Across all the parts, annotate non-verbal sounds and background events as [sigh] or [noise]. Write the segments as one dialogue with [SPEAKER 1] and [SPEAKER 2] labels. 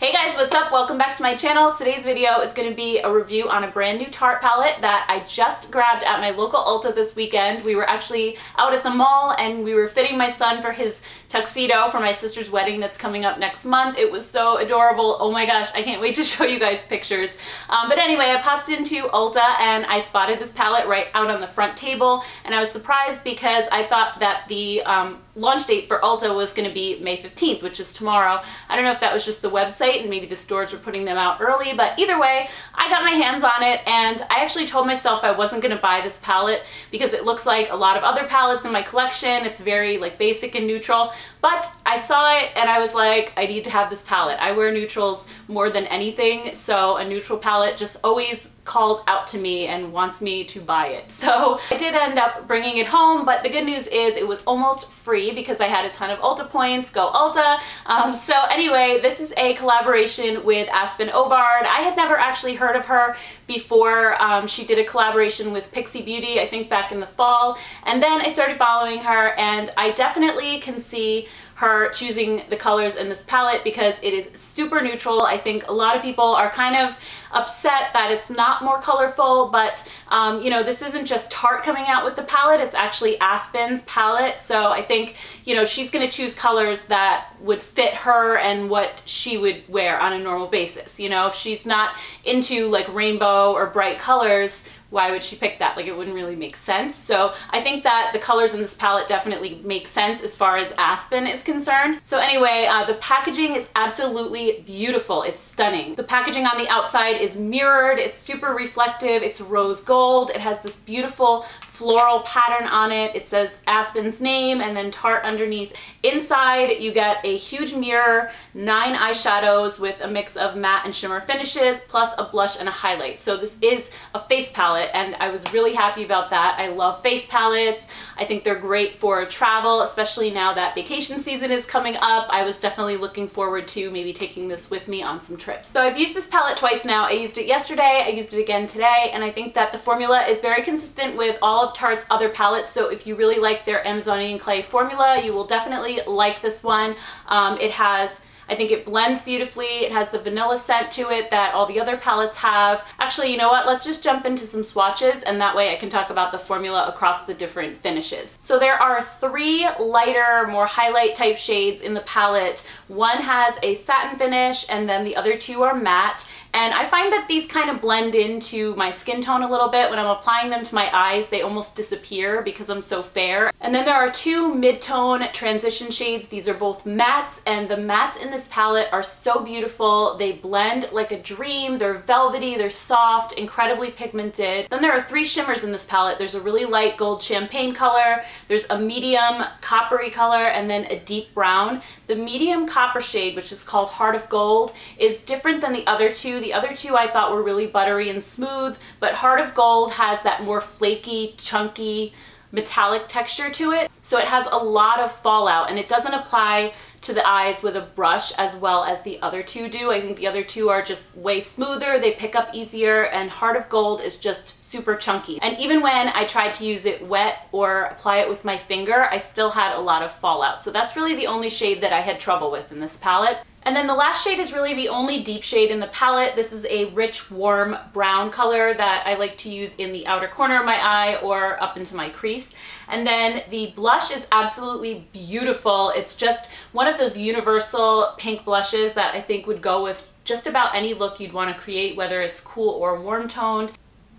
[SPEAKER 1] Hey guys, what's up? Welcome back to my channel. Today's video is going to be a review on a brand new Tarte palette that I just grabbed at my local Ulta this weekend. We were actually out at the mall and we were fitting my son for his tuxedo for my sister's wedding that's coming up next month. It was so adorable. Oh my gosh, I can't wait to [laughs] show you guys pictures. Um, but anyway, I popped into Ulta and I spotted this palette right out on the front table and I was surprised because I thought that the um, launch date for Ulta was going to be May 15th, which is tomorrow. I don't know if that was just the website and maybe the stores were putting them out early, but either way, I got my hands on it and I actually told myself I wasn't going to buy this palette because it looks like a lot of other palettes in my collection. It's very like basic and neutral, but I saw it and I was like, I need to have this palette. I wear neutrals more than anything, so a neutral palette just always calls out to me and wants me to buy it. [laughs] So I did end up bringing it home, but the good news is it was almost free because I had a ton of Ulta points, go Ulta. Um, so anyway, this is a collaboration with Aspyn Ovard. I had never actually heard of her before um, she did a collaboration with Pixi Beauty, I think back in the fall. And then I started following her and I definitely can see her choosing the colors in this palette because it is super neutral. I think a lot of people are kind of upset that it's not more colorful, but um, you know, this isn't just Tarte coming out with the palette, it's actually Aspyn's palette. So I think, you know, she's gonna choose colors that would fit her and what she would wear on a normal basis. You know, if she's not into like rainbow or bright colors, why would she pick that? Like it wouldn't really make sense. So I think that the colors in this palette definitely make sense as far as Aspyn is concerned. So anyway, uh, the packaging is absolutely beautiful. It's stunning. The packaging on the outside is mirrored. It's super reflective. It's rose gold. It has this beautiful floral pattern on it. It says Aspyn's name and then Tarte underneath. Inside you get a huge mirror, nine eyeshadows with a mix of matte and shimmer finishes, plus a blush and a highlight. So this is a face palette and I was really happy about that. I love face palettes. I think they're great for travel, especially now that vacation season is coming up. I was definitely looking forward to maybe taking this with me on some trips. So I've used this palette twice now. I used it yesterday, I used it again today, and I think that the formula is very consistent with all of Tarte's other palettes. So if you really like their Amazonian clay formula, you will definitely like this one. Um, it has I think it blends beautifully. It has the vanilla scent to it that all the other palettes have. Actually, you know what? Let's just jump into some swatches and that way I can talk about the formula across the different finishes. So there are three lighter, more highlight type shades in the palette. One has a satin finish and then the other two are matte. And I find that these kind of blend into my skin tone a little bit. When I'm applying them to my eyes, they almost disappear because I'm so fair. And then there are two mid-tone transition shades. These are both mattes, and the mattes in this palette are so beautiful. They blend like a dream. They're velvety, they're soft, incredibly pigmented. Then there are three shimmers in this palette. There's a really light gold champagne color, there's a medium coppery color, and then a deep brown. The medium copper shade, which is called Heart of Gold, is different than the other two. The other two I thought were really buttery and smooth, but Heart of Gold has that more flaky, chunky, metallic texture to it. So it has a lot of fallout and it doesn't apply to the eyes with a brush as well as the other two do. I think the other two are just way smoother, they pick up easier, and Heart of Gold is just super chunky. And even when I tried to use it wet or apply it with my finger, I still had a lot of fallout. So that's really the only shade that I had trouble with in this palette. And then the last shade is really the only deep shade in the palette. This is a rich, warm brown color that I like to use in the outer corner of my eye or up into my crease. And then the blush is absolutely beautiful. It's just one of those universal pink blushes that I think would go with just about any look you'd want to create, whether it's cool or warm toned.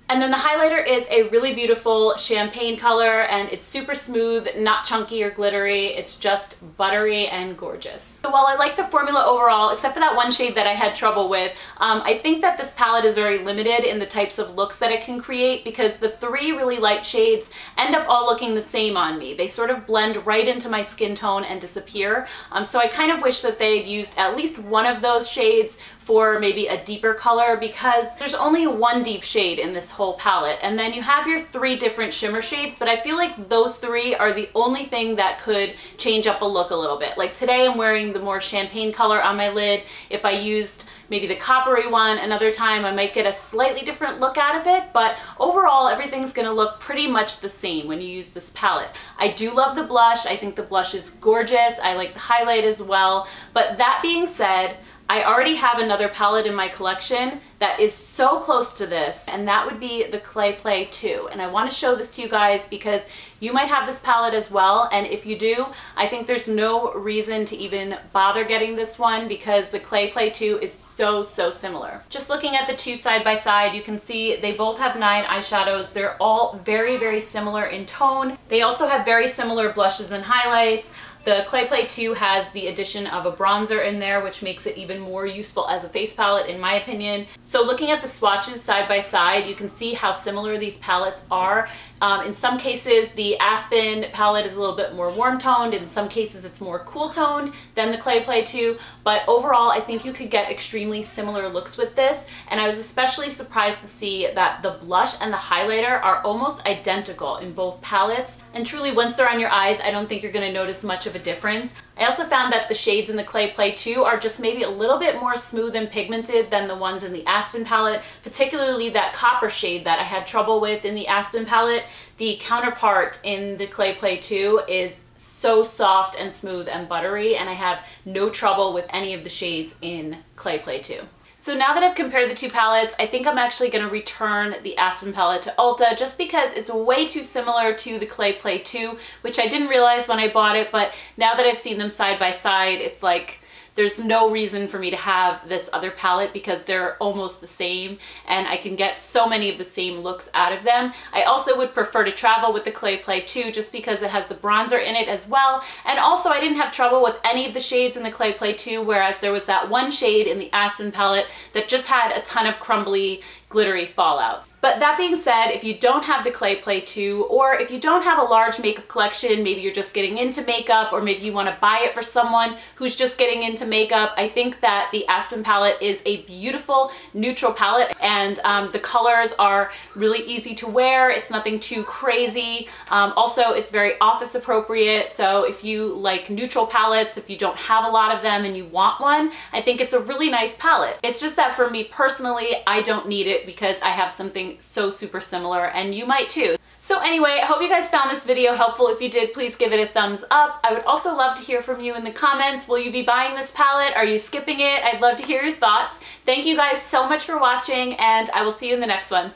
[SPEAKER 1] And then the highlighter is a really beautiful champagne color and it's super smooth, not chunky or glittery. It's just buttery and gorgeous. So while I like the formula overall, except for that one shade that I had trouble with, um, I think that this palette is very limited in the types of looks that it can create because the three really light shades end up all looking the same on me. They sort of blend right into my skin tone and disappear. Um, so I kind of wish that they had used at least one of those shades for maybe a deeper color because there's only one deep shade in this whole palette. And then you have your three different shimmer shades, but I feel like those three are the only thing that could change up a look a little bit. Like today I'm wearing the more champagne color on my lid. If I used maybe the coppery one another time I might get a slightly different look out of it but overall everything's gonna look pretty much the same when you use this palette. I do love the blush I think the blush is gorgeous I like the highlight as well but that being said I already have another palette in my collection that is so close to this, and that would be the Clay Play 2. And I want to show this to you guys because you might have this palette as well, and if you do, I think there's no reason to even bother getting this one because the Clay Play 2 is so, so similar. Just looking at the two side by side, you can see they both have nine eyeshadows. They're all very, very similar in tone. They also have very similar blushes and highlights. The Clay Play 2 has the addition of a bronzer in there, which makes it even more useful as a face palette, in my opinion. So looking at the swatches side by side, you can see how similar these palettes are. Um, in some cases, the Aspyn palette is a little bit more warm toned. In some cases, it's more cool toned than the Clay Play 2. But overall, I think you could get extremely similar looks with this. And I was especially surprised to see that the blush and the highlighter are almost identical in both palettes. And truly, once they're on your eyes, I don't think you're going to notice much of a difference. I also found that the shades in the Clay Play 2 are just maybe a little bit more smooth and pigmented than the ones in the Aspyn palette, particularly that copper shade that I had trouble with in the Aspyn palette. The counterpart in the Clay Play 2 is so soft and smooth and buttery and I have no trouble with any of the shades in Clay Play 2. So now that I've compared the two palettes, I think I'm actually going to return the Aspyn palette to Ulta just because it's way too similar to the Clay Play 2, which I didn't realize when I bought it, but now that I've seen them side by side, it's like there's no reason for me to have this other palette because they're almost the same and I can get so many of the same looks out of them. I also would prefer to travel with the Clay Play 2 just because it has the bronzer in it as well. And also I didn't have trouble with any of the shades in the Clay Play 2 whereas there was that one shade in the Aspyn palette that just had a ton of crumbly glittery fallouts. But that being said, if you don't have the Clay Play 2, or if you don't have a large makeup collection, maybe you're just getting into makeup, or maybe you want to buy it for someone who's just getting into makeup, I think that the Aspyn palette is a beautiful neutral palette, and um, the colors are really easy to wear. It's nothing too crazy. Um, also, it's very office appropriate, so if you like neutral palettes, if you don't have a lot of them and you want one, I think it's a really nice palette. It's just that for me personally, I don't need it because I have something so super similar and you might too. So anyway, I hope you guys found this video helpful. If you did, please give it a thumbs up. I would also love to hear from you in the comments. Will you be buying this palette? Are you skipping it? I'd love to hear your thoughts. Thank you guys so much for watching and I will see you in the next one.